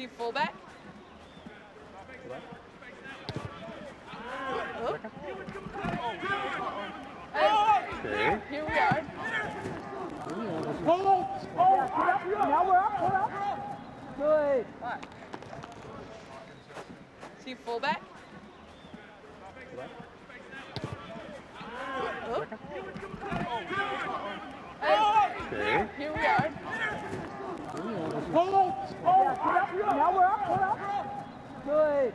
See fullback. Oh. Okay. Here we are. Now we're up, we're up. Good. See fullback. Oh. Okay. Here we are. Hold! Hold! Now we're up, we're up. Good.